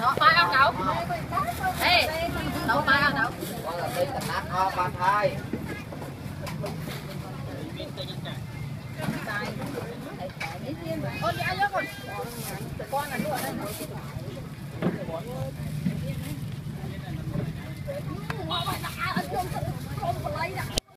nó ba ăn đậu ê đậu ba ăn đậu con là đi tận nát ho ba thai ôi đi ăn con con là nữa đây.